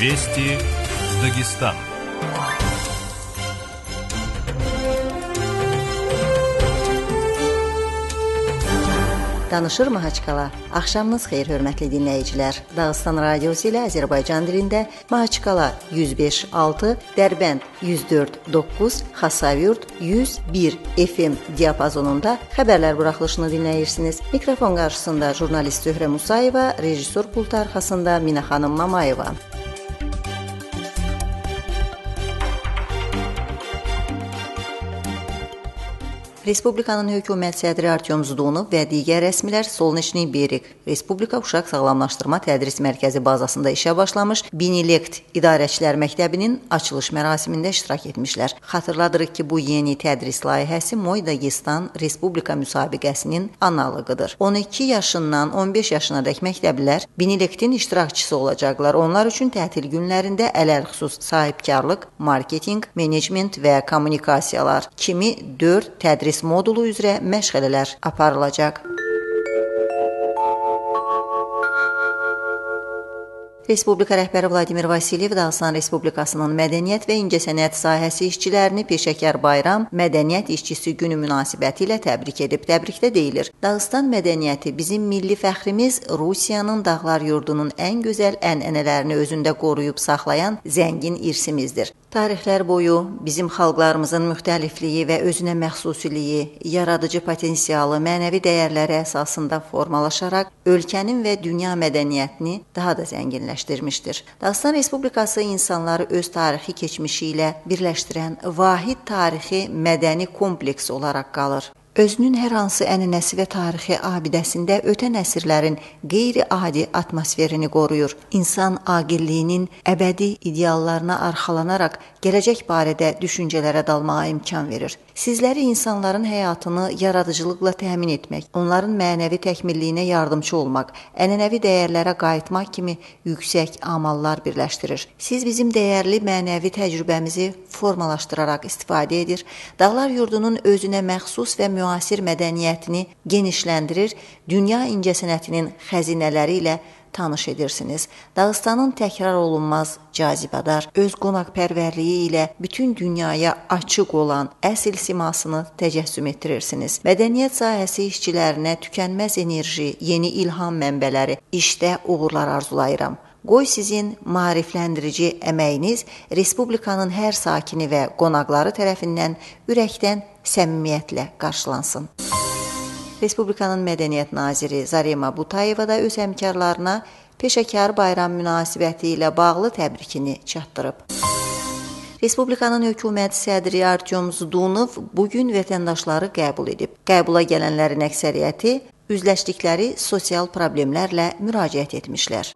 Вести Дагестан. Danışır Mahaçqala. Axşamınız xeyir hörmətli dinləyicilər. Dağıstan radiosu ilə Azərbaycan dilində Mahaçqala 105.6, Dərbənd 104.9, Xasavyurt 101 FM diapazonunda xəbərlər buraxılışını dinləyirsiniz. Mikrofon qarşısında jurnalist Zöhrə Musayeva, rejissor pult arxasında Mina xanım Mamayeva. Respublikanın hökumət sədri Artyom Zdunov və digər rəsmilər Solneçny Berik Respublika Uşaq Sağlamlaşdırma Tədris Mərkəzi bazasında işə başlamış Binilekt İdarəçilər Məktəbinin açılış mərasimində iştirak etmişlər. Xatırladırıq ki, bu yeni tədris layihəsi Moy Dagestan Respublika müsabiqəsinin analoğudur. 12 yaşından 15 yaşınadək məktəblilər Binilektin iştirakçısı olacaqlar. Onlar üçün tətil günlərində ələlxüsus sahibkarlıq, marketinq, menecment və kommunikasiyalar kimi 4 tədris dərs modulu üzrə məşğələlər aparılacaq. Respublika rəhbəri Vladimir Vasilyev Dağıstan Respublikasının mədəniyyət və incəsənət sahəsi işçilərini Peşəkar Bayram Mədəniyyət İşçisi Günü münasibətilə təbrik edib. Təbrikdə deyilir: Dağıstan mədəniyyəti bizim milli fəxrimiz, Rusiyanın dağlar yurdunun ən gözəl ənənələrini özündə qoruyub saxlayan zəngin irsimizdir. Tarixlər boyu bizim xalqlarımızın müxtəlifliyi və özünə məxsusliliyi, yaradıcı potensialı, mənəvi dəyərləri əsasında formalaşaraq ölkənin və dünya mədəniyyətini daha da zənginləşdirmişdir. Dağıstan Respublikası insanları öz tarixi keçmişi ilə birləşdirən vahid tarixi mədəni kompleks olaraq qalır. Özünün hər hansı ənənəsi və tarixi abidəsində ötən əsrlərin qeyri-adi atmosferini qoruyur. İnsan aqilliyinin əbədi ideallarına arxalanaraq gələcək barədə düşüncələrə dalmağa imkan verir. Sizləri insanların həyatını yaradıcılıqla təmin etmək, onların mənəvi təkmilliyinə yardımçı olmaq, ənənəvi dəyərlərə qayıtmaq kimi yüksək amallar birləşdirir. Siz bizim dəyərli mənəvi təcrübəmizi formalaşdıraraq istifadə edir, Dağlar yurdunun özünə məxsus və müasir mədəniyyətini genişləndirir, dünya incəsənətinin xəzinələri ilə tanış edirsiniz. Dağıstanın təkrar olunmaz, cazibədar, öz qonaqpərvərliyi ilə bütün dünyaya açıq olan əsl simasını təcəssüm etdirirsiniz. Mədəniyyət sahəsi işçilərinə tükənməz enerji, yeni ilham mənbələri, işdə uğurlar arzulayıram. Qoy sizin maarifləndirici əməyiniz respublikanın hər sakini və qonaqları tərəfindən ürəkdən səmimiyyətlə qarşılansın. Respublikanın Mədəniyyət naziri Zarema Butayeva da öz həmkarlarına Peşəkar bayram münasibəti ilə bağlı təbrikini çatdırıb. Respublikanın hökumət sədri Artyom Zdunov bu gün vətəndaşları qəbul edib. Qəbula gələnlərin əksəriyyəti üzləşdikləri sosial problemlərlə müraciət etmişlər.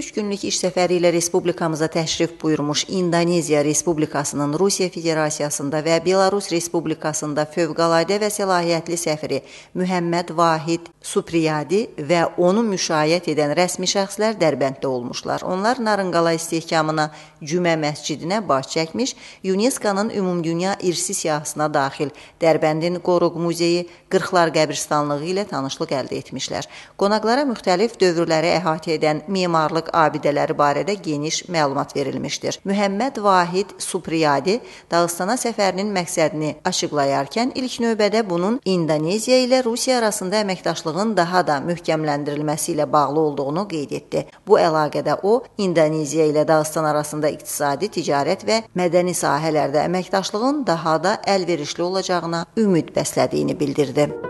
3 günlük iş səfəri ilə respublikamıza təşrif buyurmuş İndoneziya Respublikasının Rusiya Federasiyasında və Belarus Respublikasında fövqəladə və səlahiyyətli səfiri Mühəmməd Vahid Supriyadi və onu müşayiət edən rəsmi şəxslər Dərbənddə olmuşlar. Onlar Narınqala istehkamına Cümə məscidinə baş çəkmiş, UNESCO-nın Ümumdünya İrsi siyahısına daxil Dərbəndin Qoruq muzeyi, Qırxlar qəbirstanlığı ilə tanışlıq əldə etmişlər. Qonaqlara müxtəlif dövrləri əhatə edən memarlıq abidələri barədə geniş məlumat verilmişdir. Mühəmməd Vahid Supriyadi Dağıstana səfərinin məqsədini açıqlayarkən ilk növbədə bunun İndoneziya ilə Rusiya arasında əməkdaşlığın daha da möhkəmləndirilməsi ilə bağlı olduğunu qeyd etdi. Bu əlaqədə o, İndoneziya ilə Dağıstan arasında iqtisadi, ticarət və mədəni sahələrdə əməkdaşlığın daha da əlverişli olacağına ümid bəslədiyini bildirdi.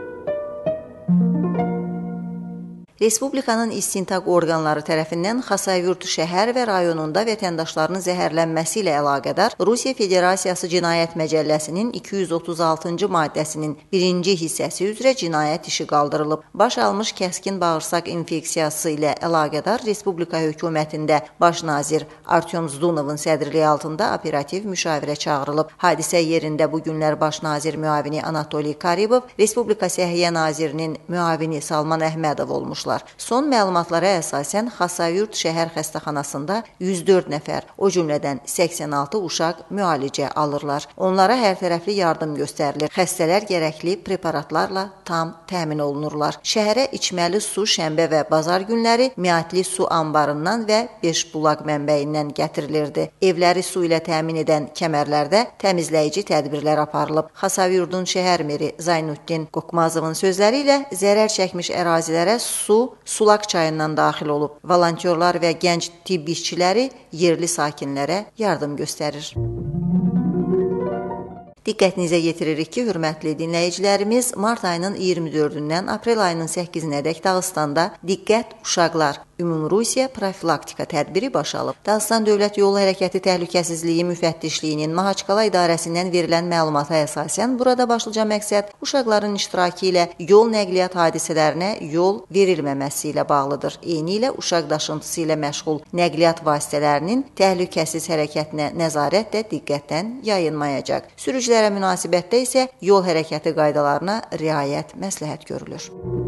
Respublikanın istintaq orqanları tərəfindən Xasavyurt şəhər və rayonunda vətəndaşların zəhərlənməsi ilə əlaqədar Rusiya Federasiyası Cinayət Məcəlləsinin 236-cı maddəsinin 1-ci hissəsi üzrə cinayət işi qaldırılıb. Baş almış kəskin bağırsaq infeksiyası ilə əlaqədar Respublika hökumətində baş nazir Artyom Zdunovun sədrliyi altında operativ müşavirə çağırılıb. Hadisə yerində bu günlər baş nazir müavini Anatoliy Karibov, Respublika Səhiyyə nazirinin müavini Salman Əhmədov olmuşlar. Vətəndaşlar. Son məlumatlara əsasən Xasavürt şəhər xəstəxanasında 104 nəfər, o cümlədən 86 uşaq müalicə alırlar. Onlara hərtərəfli yardım göstərilir. Xəstələr gərəkli preparatlarla tam təmin olunurlar. Şəhərə içməli su şənbə və bazar günləri Miatli su anbarından və Beşbulaq mənbəyindən gətirilirdi. Evləri su ilə təmin edən kəmərlərdə təmizləyici tədbirlər aparılıb. Xasavürdun şəhər meri Zaynuddin Qoqmazovun sözləri ilə zərər çəkmiş ərazilərə su Sulaq çayından daxil olub. Volontyorlar və gənc tibb işçiləri yerli sakinlərə yardım göstərir. Diqqətinizə yetiririk ki, hörmətli dinləyicilərimiz, mart ayının 24-dən aprel ayının 8-nədək Dağıstanda diqqət uşaqlar Ümumrusiya profilaktika tədbiri baş alıb. Dağıstan Dövlət Yol Hərəkəti Təhlükəsizliyi Müfəttişliyinin Mahaçqala idarəsindən verilən məlumata əsasən burada başlıca məqsəd uşaqların iştirakı ilə yol nəqliyyat hadisələrinə yol verilməməsi ilə bağlıdır. Eyni ilə uşaq daşıntısı ilə məşğul nəqliyyat vasitələrinin təhlükəsiz hərəkətinə nəzarət də diqqətdən yayınmayacaq. Sürücülərə münasibətdə isə yol hərəkəti qaydalarına riayət məsləhət görülür.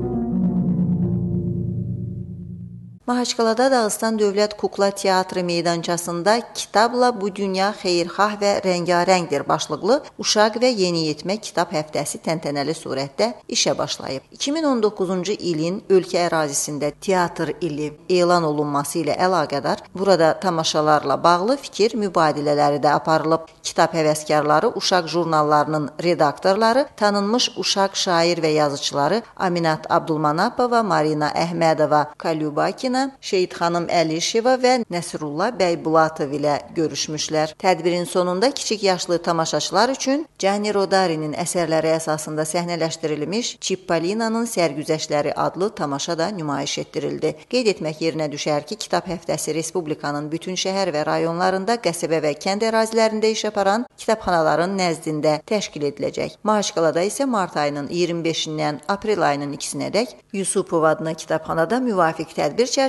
Mahaçqalada Dağıstan Dövlət Kukla Teatrı meydançasında Kitabla bu dünya xeyirxah və rəngarəngdir başlıqlı uşaq və yeniyetmə kitab həftəsi təntənəli surətdə işə başlayıb. 2019-cu ilin ölkə ərazisində teatr ili elan olunması ilə əlaqədar burada tamaşalarla bağlı fikir mübadilələri də aparılıb. Kitab həvəskarları, uşaq jurnallarının redaktorları, tanınmış uşaq şair və yazıçıları Aminat Abdulmanapova, Marina Əhmədova, Kalyubaki Putina Şeyid xanım Əlişeva və Nəsrullah Bəybulatov ilə görüşmüşlər. Tədbirin sonunda kiçik yaşlı tamaşaçılar üçün Cani Rodarinin əsərləri əsasında səhnələşdirilmiş Çippolinanın sərgüzəştləri adlı tamaşa da nümayiş etdirildi. Qeyd etmək yerinə düşər ki, kitab həftəsi respublikanın bütün şəhər və rayonlarında, qəsəbə və kənd ərazilərində iş aparan kitabxanaların nəzdində təşkil ediləcək. Maşqalada isə mart ayının 25-dən aprel ayının 2-sənədək Yusupov adına kitabxanada müvafiq tədbir çərçivəsində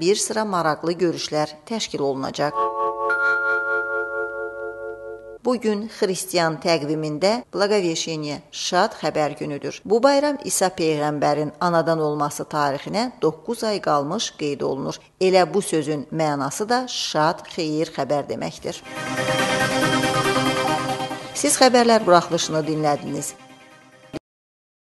bir sıra maraqlı görüşlər təşkil olunacaq. Bu gün xristian təqvimində Blaqavesheniya şad xəbər günüdür. Bu bayram İsa peyğəmbərin anadan olması tarixinə 9 ay qalmış qeyd olunur. Elə bu sözün mənası da şad, xeyir xəbər deməkdir. Siz xəbərlər buraxılışını dinlədiniz.